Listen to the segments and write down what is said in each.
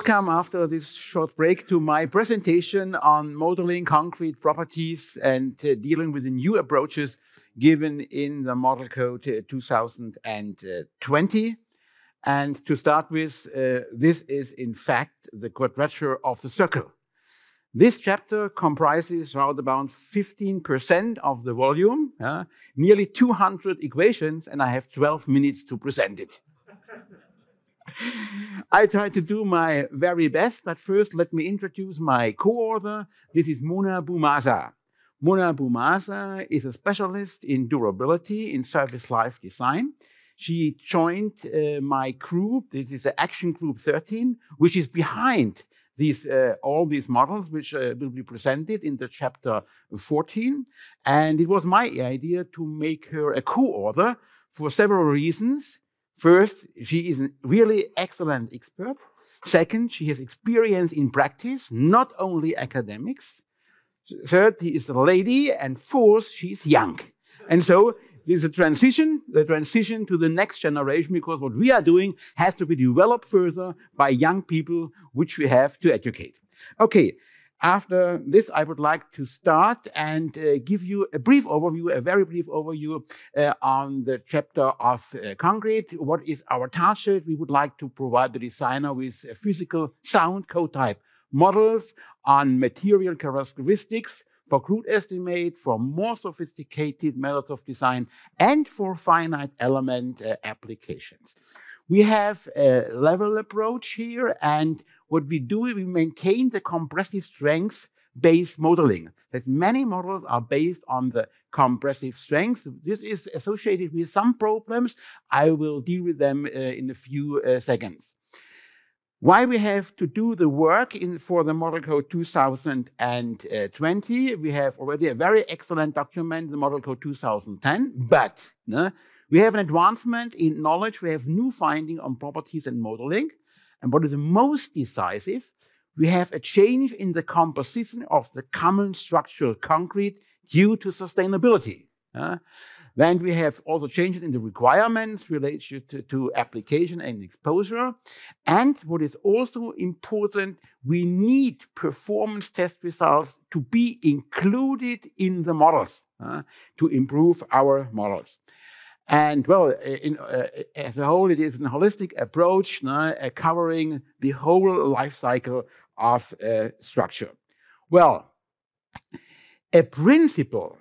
Welcome after this short break to my presentation on modeling concrete properties and uh, dealing with the new approaches given in the Model Code uh, 2020. And to start with, uh, this is in fact the quadrature of the circle. This chapter comprises around about 15% of the volume, nearly 200 equations, and I have 12 minutes to present it. I try to do my very best, but first let me introduce my co-author. This is Mona Boumaza. Mona Boumaza is a specialist in durability in service life design. She joined uh, my group, this is the Action Group 13, which is behind these, uh, all these models, which uh, will be presented in the chapter 14. And it was my idea to make her a co-author for several reasons. First, she is a really excellent expert. Second, she has experience in practice, not only academics. Third, she is a lady. And fourth, she's young. And so there's a transition, the transition to the next generation, because what we are doing has to be developed further by young people, which we have to educate. Okay, after this, I would like to start and uh, give you a brief overview, a very brief overview uh, on the chapter of uh, concrete. What is our target? We would like to provide the designer with physical sound code type models on material characteristics for crude estimate, for more sophisticated methods of design, and for finite element uh, applications. We have a level approach here, and what we do, is we maintain the compressive strength based modeling. That many models are based on the compressive strength. This is associated with some problems. I will deal with them uh, in a few uh, seconds. Why we have to do the work in, for the Model Code 2020, we have already a very excellent document, the Model Code 2010, but we have an advancement in knowledge, we have new finding on properties and modeling, and what is the most decisive, we have a change in the composition of the common structural concrete due to sustainability. Uh, then we have also changes in the requirements related to, to, application and exposure. And what is also important, we need performance test results to be included in the models uh, to improve our models. And well, in, uh, as a whole, it is a holistic approach uh, covering the whole life cycle of uh, structure. Well, a principle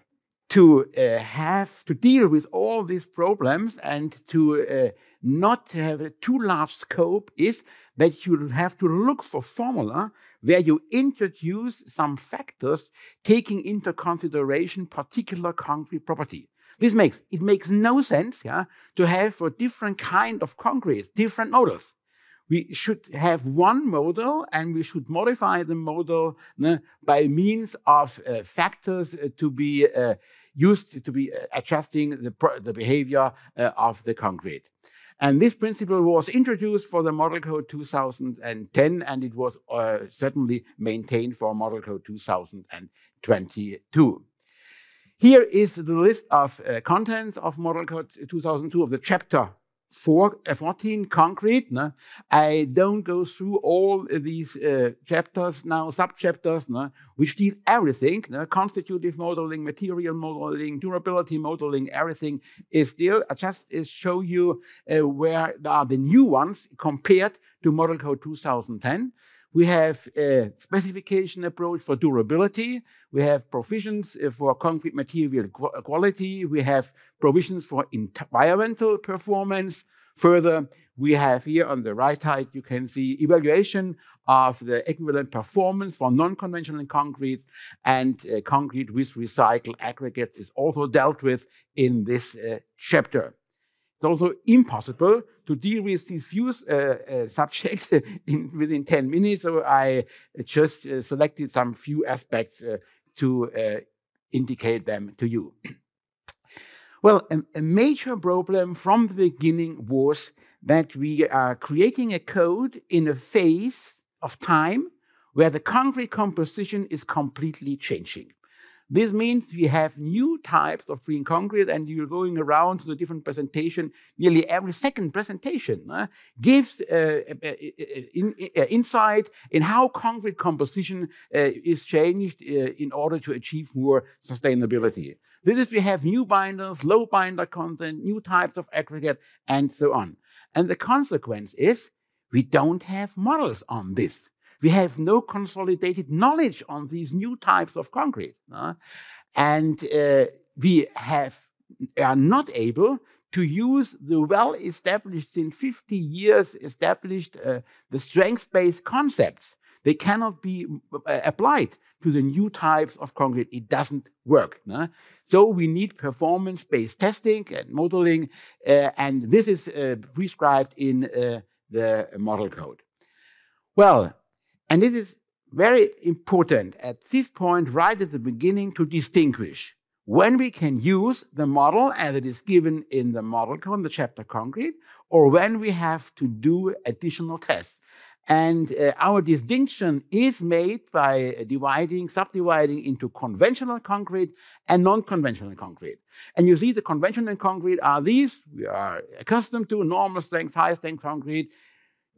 to uh, have to deal with all these problems and to uh, not have a too large scope is that you have to look for formula where you introduce some factors taking into consideration particular concrete property. This makes it makes no sense, yeah, to have for different kind of concrete different models. We should have one model and we should modify the model ne, by means of uh, factors uh, to be uh, used to be uh, adjusting the, the behavior uh, of the concrete. And this principle was introduced for the Model Code 2010, and it was uh, certainly maintained for Model Code 2022. Here is the list of uh, contents of Model Code 2002 of the chapter four, uh, 14 concrete. No? I don't go through all these uh, chapters now, sub-chapters, no? which deal everything, no? constitutive modeling, material modeling, durability modeling, everything is still, I just uh, show you uh, where are the new ones compared to Model Code 2010. We have a specification approach for durability. We have provisions uh, for concrete material quality. We have provisions for environmental performance. Further, we have here on the right side, you can see evaluation of the equivalent performance for non-conventional concrete and uh, concrete with recycled aggregates is also dealt with in this uh, chapter. It's also impossible to deal with these few uh, uh, subjects in, within 10 minutes, so I just uh, selected some few aspects uh, to uh, indicate them to you. well, a, a major problem from the beginning was that we are creating a code in a phase of time where the concrete composition is completely changing. This means we have new types of green concrete, and you're going around to the different presentation. Nearly every second presentation uh, gives uh, in, uh, insight in how concrete composition uh, is changed uh, in order to achieve more sustainability. This is we have new binders, low binder content, new types of aggregate, and so on. And the consequence is we don't have models on this. We have no consolidated knowledge on these new types of concrete. Uh, and uh, we have, are not able to use the well established, in 50 years established, uh, the strength based concepts. They cannot be uh, applied to the new types of concrete. It doesn't work. No? So we need performance based testing and modeling, uh, and this is uh, prescribed in the model code. Well, and it is very important at this point, right at the beginning, to distinguish when we can use the model as it is given in the model code, the chapter concrete, or when we have to do additional tests. And uh, our distinction is made by dividing, subdividing into conventional concrete and non-conventional concrete. And you see the conventional concrete are these, we are accustomed to normal strength, high strength concrete,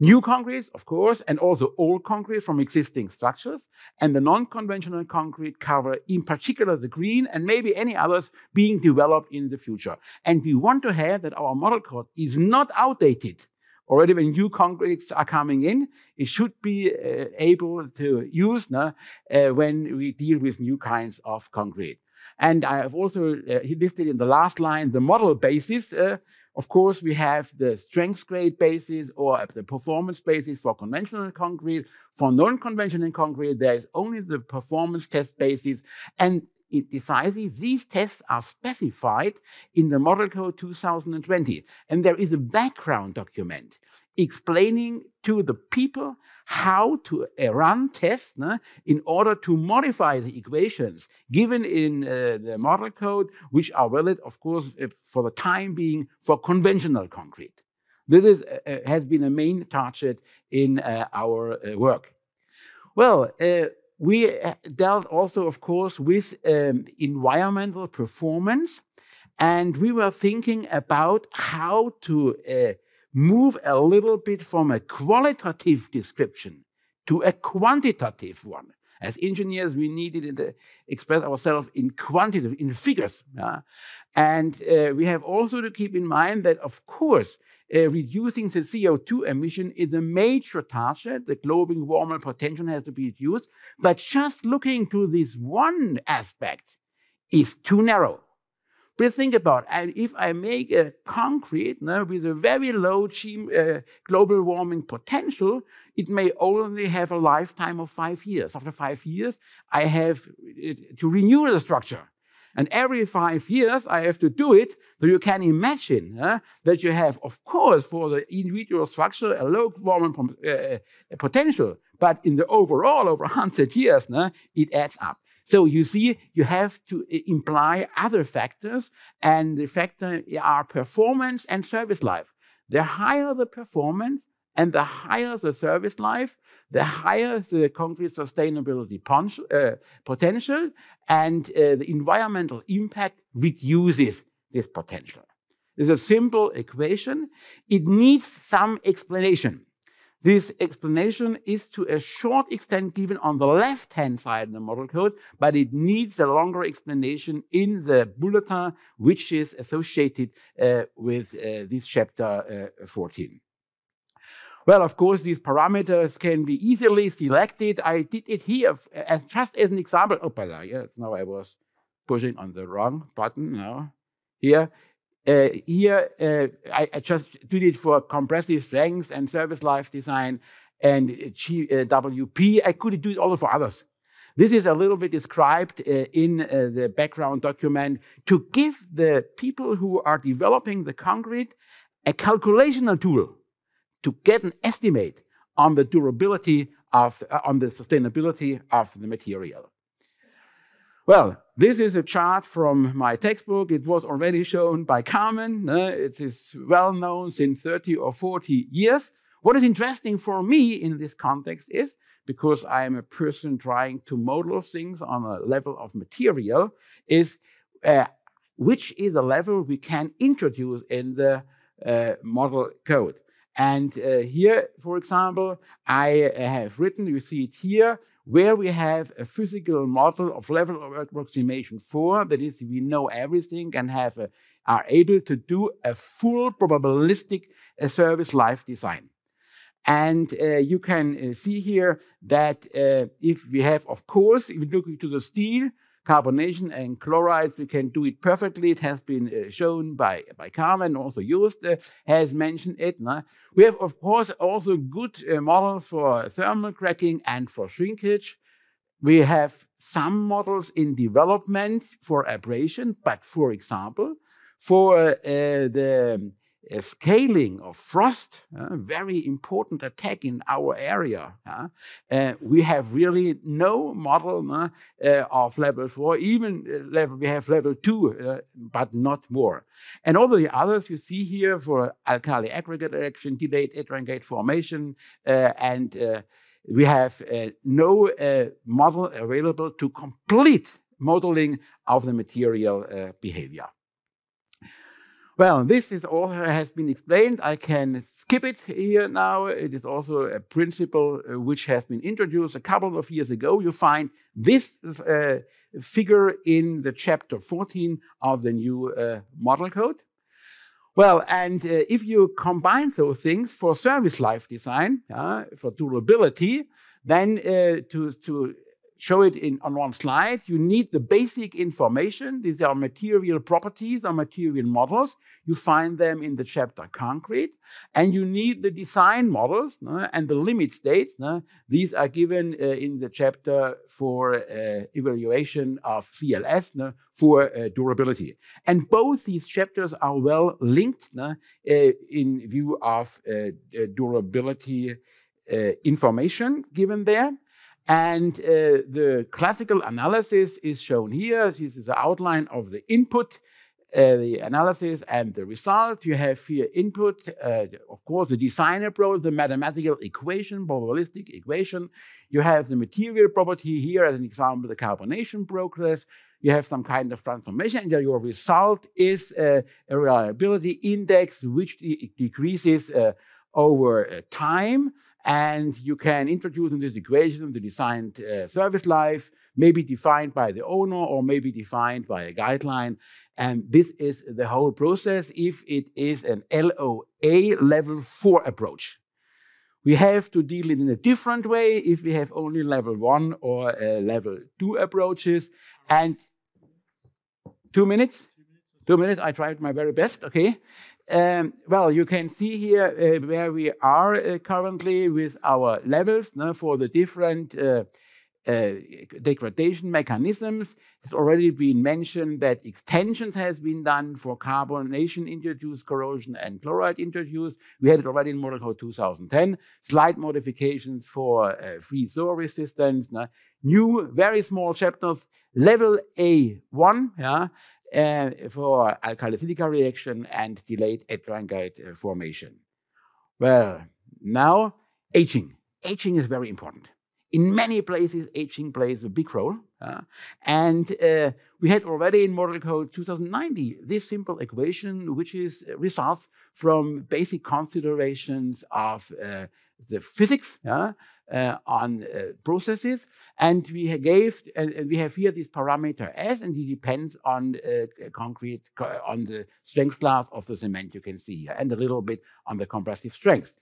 New concrete, of course, and also old concrete from existing structures, and the non-conventional concrete cover, in particular the green and maybe any others being developed in the future. And we want to have that our model code is not outdated. Already when new concretes are coming in, it should be uh, able to use uh, when we deal with new kinds of concrete. And I have also uh, listed in the last line the model basis uh, of course, we have the strength grade basis or the performance basis for conventional concrete. For non-conventional concrete, there is only the performance test basis. And it decisive, these tests are specified in the Model Code 2020. And there is a background document explaining to the people how to uh, run tests no, in order to modify the equations given in uh, the model code, which are valid, of course, for the time being for conventional concrete. This is, uh, uh has been a main target in uh, our uh, work. Well, we dealt also, of course, with um, environmental performance, and we were thinking about how to move a little bit from a qualitative description to a quantitative one. As engineers, we needed to express ourselves in quantitative, in figures. Yeah? And uh, we have also to keep in mind that, of course, uh, reducing the CO2 emission is a major target. The global warming potential has to be reduced. But just looking to this one aspect is too narrow. But think about it. if I make a concrete no, with a very low uh, global warming potential, it may only have a lifetime of five years. After five years, I have to renew the structure. And every five years, I have to do it. So you can imagine uh, that you have, of course, for the individual structure, a low warming uh, potential. But in the overall, over 100 years, uh, it adds up. So you see, you have to imply other factors, and the factors are performance and service life. The higher the performance and the higher the service life, the higher the concrete sustainability uh, potential, and uh, the environmental impact reduces this potential. It's a simple equation. It needs some explanation. This explanation is to a short extent given on the left-hand side in the model code, but it needs a longer explanation in the bulletin, which is associated uh, with uh, this chapter uh, 14. Well, of course, these parameters can be easily selected. I did it here as just as an example. Oh, but yeah, now I was pushing on the wrong button now. Here, uh, here, uh, I, I, just did it for compressive strength and service life design and G, uh, WP. I could do it also for others. This is a little bit described uh, in uh, the background document to give the people who are developing the concrete a calculational tool to get an estimate on the durability of, uh, on the sustainability of the material. Well, this is a chart from my textbook. It was already shown by Carmen. Uh, it is well known since 30 or 40 years. What is interesting for me in this context is because I am a person trying to model things on a level of material, is uh, which is a level we can introduce in the uh, model code. And uh, here, for example, I uh, have written, you see it here, where we have a physical model of level of approximation 4, that is, we know everything and have a, are able to do a full probabilistic uh, service life design. And uh, you can uh, see here that uh, if we have, of course, if we look into the steel, carbonation and chlorides, we can do it perfectly. It has been uh, shown by, by Carmen, also used, uh, has mentioned it. No? We have, of course, also good uh, models for thermal cracking and for shrinkage. We have some models in development for abrasion, but for example, for uh, the scaling of frost, uh, very important attack in our area. Uh, we have really no model uh, of level four, even uh, level, we have level two, but not more. And all the others you see here for alkali aggregate reaction, delayed ettringite formation, and we have no model available to complete modeling of the material behavior. Well, this is all has been explained. I can skip it here now. It is also a principle uh, which has been introduced a couple of years ago. You find this uh, figure in the chapter 14 of the new uh, model code. Well, and uh, if you combine those things for service life design, for durability, then uh, to, to show it in, on one slide. You need the basic information. These are material properties or material models. You find them in the chapter concrete. And you need the design models no? and the limit states. No? These are given uh, in the chapter for uh, evaluation of CLS no? for uh, durability. And both these chapters are well linked uh, in view of uh, durability uh, information given there. And uh, the classical analysis is shown here. This is the outline of the input, uh, the analysis, and the result. You have here input, uh, of course, the design approach, the mathematical equation, probabilistic equation. You have the material property here as an example, the carbonation process. You have some kind of transformation, and your result is uh, a reliability index which de decreases uh, over uh, time. And you can introduce in this equation the designed uh, service life, maybe defined by the owner or maybe defined by a guideline. And this is the whole process if it is an LOA level 4 approach. We have to deal it in a different way if we have only level 1 or uh, level 2 approaches. And two minutes? Two minutes, I tried my very best, okay? Um, well, you can see here uh, where we are uh, currently with our levels no, for the different uh, uh, degradation mechanisms. It's already been mentioned that extensions has been done for carbonation introduced corrosion and chloride introduced. We had it already in Model Code 2010. Slight modifications for uh, freeze-thaw resistance. No? New, very small chapters. Level A1, yeah, for alkali silica reaction and delayed ettringite uh, formation. Well, now aging. Aging is very important. In many places, aging plays a big role. Uh, and uh, we had already in Model Code 2090 this simple equation, which is uh, results from basic considerations of uh, the physics uh, on uh, processes. And we gave, and we have here this parameter S, and it depends on concrete, on the strength class of the cement you can see here, and a little bit on the compressive strength.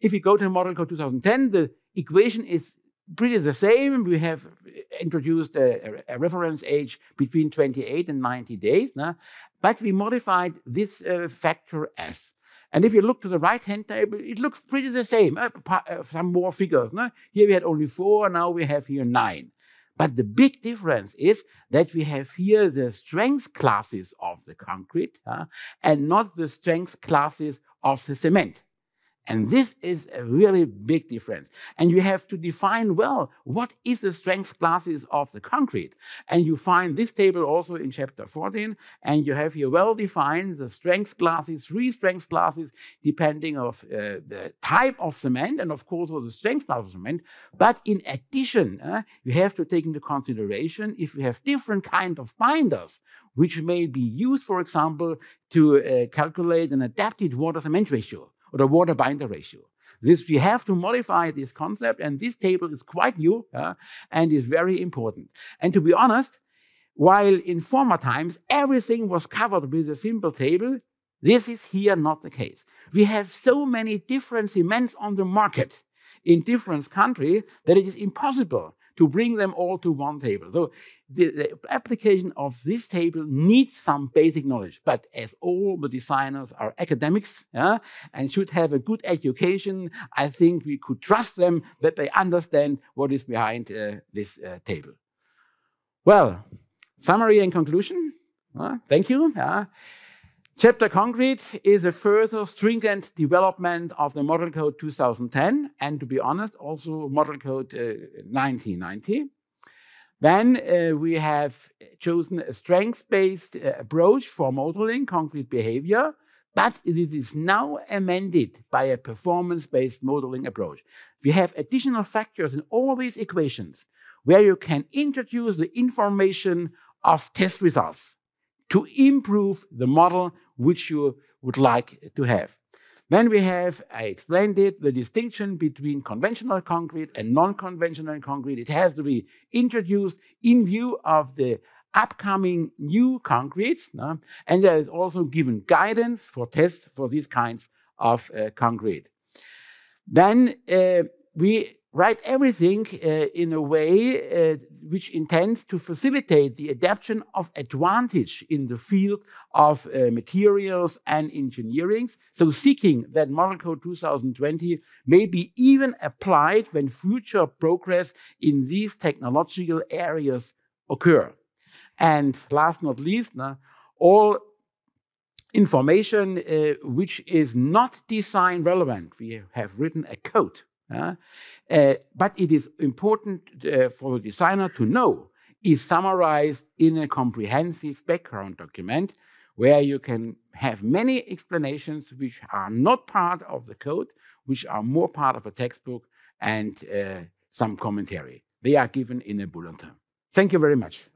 If you go to the Model Code 2010, the equation is pretty the same. We have introduced a, a, reference age between 28 and 90 days, no? but we modified this uh, factor S. And if you look to the right-hand table, it looks pretty the same. Uh, uh, some more figures. No? Here we had only four, now we have here nine. But the big difference is that we have here the strength classes of the concrete uh, and not the strength classes of the cement. And this is a really big difference. And you have to define well what is the strength classes of the concrete. And you find this table also in chapter 14. And you have here well defined the strength classes, three strength classes, depending of uh, the type of cement and of course also the strength of cement. But in addition, uh, you have to take into consideration if you have different kind of binders, which may be used, for example, to uh, calculate an adapted water cement ratio or the water binder ratio. This we have to modify this concept, and this table is quite new uh, and is very important. And to be honest, while in former times everything was covered with a simple table, this is here not the case. We have so many different cements on the market in different countries that it is impossible to bring them all to one table. So the, the, application of this table needs some basic knowledge. But as all the designers are academics yeah, and should have a good education, I think we could trust them that they understand what is behind uh, this uh, table. Well, summary and conclusion. Uh, thank you. Chapter Concrete is a further stringent development of the Model Code 2010 and, to be honest, also Model Code uh, 1990. Then uh, we have chosen a strength-based uh, approach for modeling concrete behavior, but it is now amended by a performance-based modeling approach. We have additional factors in all these equations where you can introduce the information of test results to improve the model which you would like to have. Then we have, I explained it, the distinction between conventional concrete and non-conventional concrete. It has to be introduced in view of the upcoming new concretes. No? And there is also given guidance for tests for these kinds of uh, concrete. Then uh, we write everything uh, in a way uh, which intends to facilitate the adaptation of advantage in the field of uh, materials and engineering. So seeking that Model Code 2020 may be even applied when future progress in these technological areas occur. And last not least, all information uh, which is not design relevant. We have written a code uh, but it is important uh, for the designer to know is summarized in a comprehensive background document where you can have many explanations which are not part of the code, which are more part of a textbook and uh, some commentary. They are given in a bulletin. Thank you very much.